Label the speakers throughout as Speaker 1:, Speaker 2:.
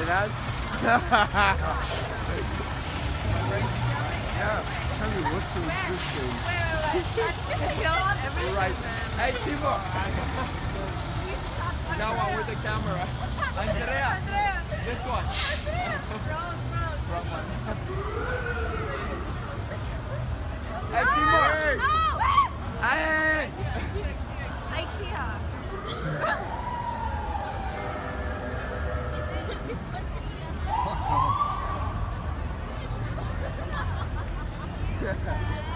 Speaker 1: man. yeah. Tell me what's in this thing. Right. Hey, Timo. that one with the camera. Andrea. This one. Wrong one. Hey, Timo. Hey.
Speaker 2: IKEA. No,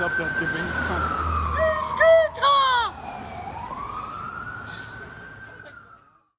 Speaker 2: up
Speaker 1: that debate.